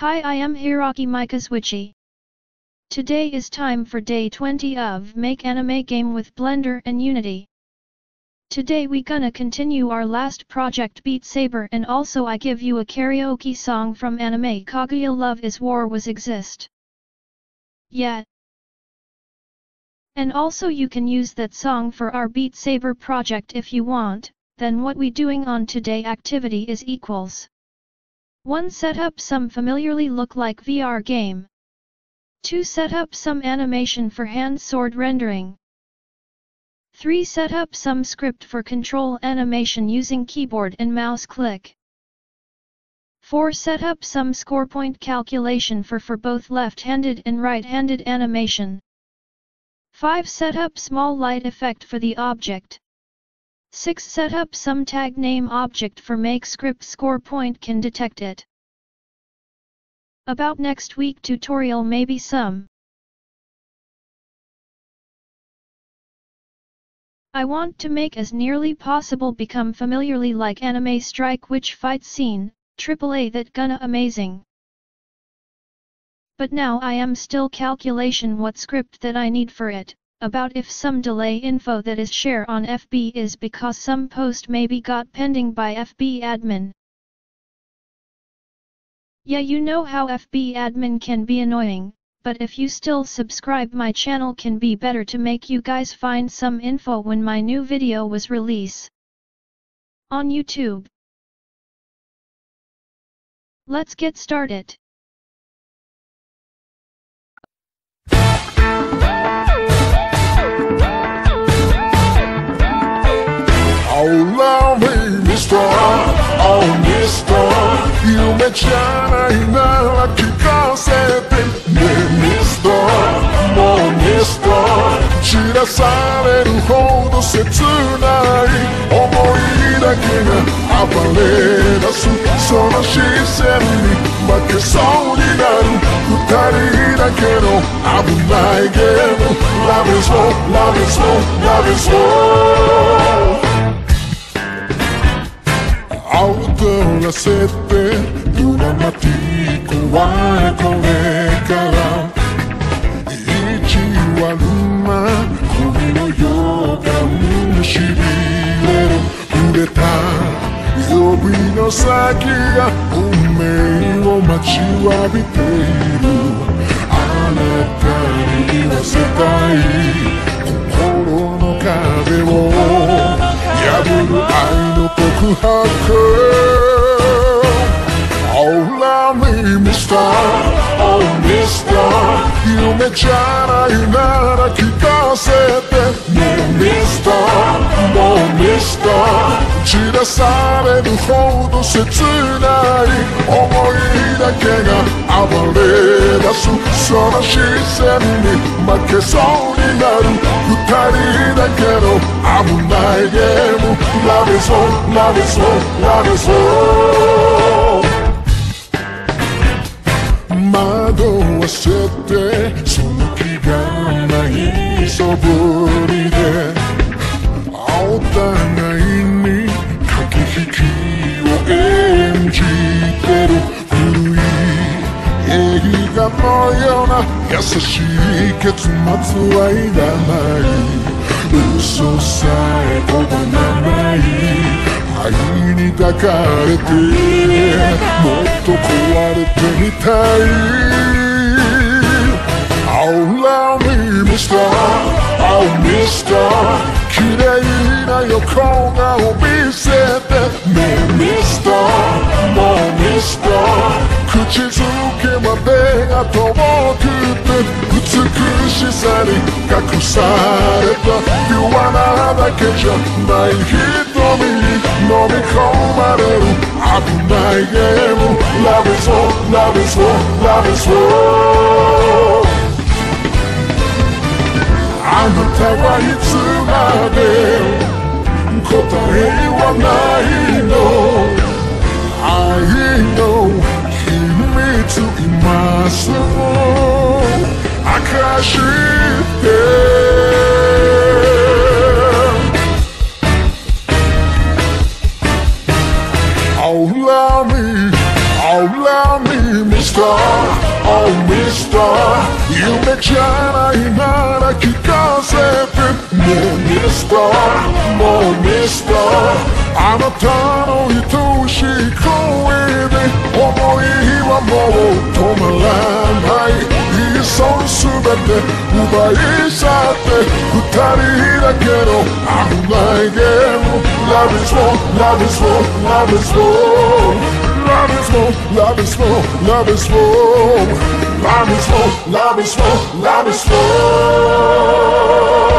Hi I am Hiraki Mikazuichi. Today is time for day 20 of Make Anime Game with Blender and Unity. Today we gonna continue our last project Beat Saber and also I give you a karaoke song from anime Kaguya Love is War was exist. Yeah. And also you can use that song for our Beat Saber project if you want, then what we doing on today activity is equals. 1. Set up some familiarly look like VR game. 2. Set up some animation for hand sword rendering. 3. Set up some script for control animation using keyboard and mouse click. 4. Set up some score point calculation for for both left-handed and right-handed animation. 5. Set up small light effect for the object. 6. Set up some tag name object for make script score point can detect it. About next week tutorial maybe some. I want to make as nearly possible become familiarly like anime strike which fight scene, AAA that gonna amazing. But now I am still calculation what script that I need for it, about if some delay info that is share on FB is because some post maybe got pending by FB admin. Yeah you know how FB admin can be annoying, but if you still subscribe my channel can be better to make you guys find some info when my new video was release. On YouTube. Let's get started. Oh love me, Mr. Oh Mr. 夢じゃないなら聞かせてね Mr. もう Mr. 散らされるほど切ない思いだけが暴れ出すその視線に負けそうになる二人だけの危ないゲーム Love is war, love is war, love is war 踊らせてドラマティックはこれから。意地悪な恋の予感しびれる触れた指の先が運命を待ちわびている。あなたに言わせたい心の壁を。破る愛の告白 Oh love me Mr. Oh Mr. 夢じゃないなら聞かせてね Mr. もう Mr. 散らされるほど切ない思いだけが暴れ出すその視線に負けそうになる人だけど危ないゲーム。Love is all, love is all, love is all 惑わせてその気がないそぶりでお互いに映画のような優しい結末はいらない嘘さえ拒まない愛に抱かれてもっと壊れてみたい Oh love me Mr. Oh Mr. 綺麗な横顔見せてね Mr. もう Mr. 口づけまでが遠くて美しさに隠された。ピュアなだけじゃない瞳に飲み込まれる。危ないゲーム。Love is war, love is war, love is war あなたはいつまで答えはないの。I know to хочу I масло окажи Oh, love me, oh, love me, mister, oh, mister You make shine, I'm not a kid Morning star, morning star あなたの愛しい声で思いはもう止まらない一層すべて奪い去って二人だけの危ないゲーム Love is war, love is war, love is war Love is war, love is war, love is war Love is war, love is war, love is war